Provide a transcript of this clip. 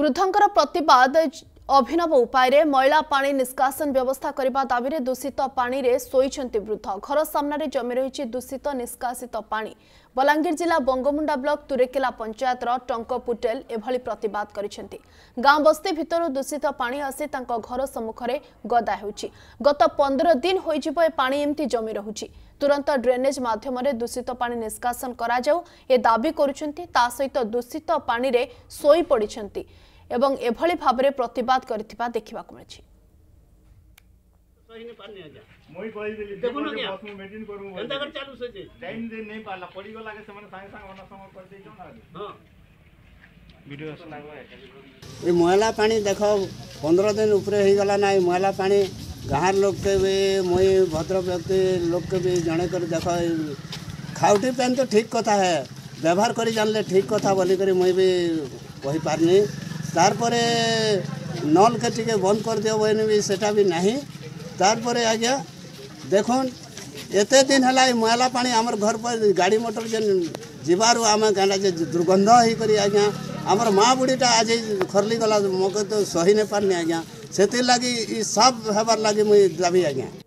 ବୃଦ୍ଧଙ୍କର ପ୍ରତିବାଦ ଅଭିନବ ଉପାୟରେ ମଇଳା ପାଣି ନିଷ୍କାସନ ବ୍ୟବସ୍ଥା କରିବା ଦାବିରେ ଦୂଷିତ ପାଣିରେ ଶୋଇଛନ୍ତି ବୃଦ୍ଧ ଘର ସାମ୍ନାରେ ଜମି ରହିଛି ଦୂଷିତ ନିଷ୍କାସିତ ପାଣି ବଲାଙ୍ଗୀର ଜିଲ୍ଲା ବଙ୍ଗମୁଣ୍ଡା ବ୍ଲକ ତୁରେକେଲା ପଞ୍ଚାୟତର ଟଙ୍କ ପୁଟେଲ ଏଭଳି ପ୍ରତିବାଦ କରିଛନ୍ତି ଗାଁ ବସ୍ତି ଭିତରୁ ଦୂଷିତ ପାଣି ଆସି ତାଙ୍କ ଘର ସମ୍ମୁଖରେ ଗଦା ହେଉଛି ଗତ ପନ୍ଦର ଦିନ ହୋଇଯିବ ଏ ପାଣି ଏମିତି ଜମି ରହୁଛି ତୁରନ୍ତ ଡ୍ରେନେଜ୍ ମାଧ୍ୟମରେ ଦୂଷିତ ପାଣି ନିଷ୍କାସନ କରାଯାଉ ଏ ଦାବି କରୁଛନ୍ତି ତା ସହିତ ଦୂଷିତ ପାଣିରେ ଶୋଇପଡ଼ିଛନ୍ତି ଏବଂ ଏଭଳି ଭାବରେ ପ୍ରତିବାଦ କରିଥିବା ଦେଖିବାକୁ ମିଳିଛି देख पंद्रह दिन उपरे ना मईला पा गाँव लोक के भी मुई भद्र व्यक्ति लोक के भी जड़े कर देख खाउटी पेन तो ठीक कथा है व्यवहार करी जानले ठीक कथा बोलिक मुई भी कही कहीपारनी तारे नल के टे बंद कर दिव बहन भी सेटा भी नहीं तार आज्ञा देख एत दिन है मैला पा आम घर पर गाड़ी मटर जेन जीवर आम क्या दुर्गंध होकर आज्ञा आम माँ बुढ़ीटा आज खरली गला मगे सही नहीं पार्नि आज्ञा से लगी सब हबार लगी मुझ दाबी आज्ञा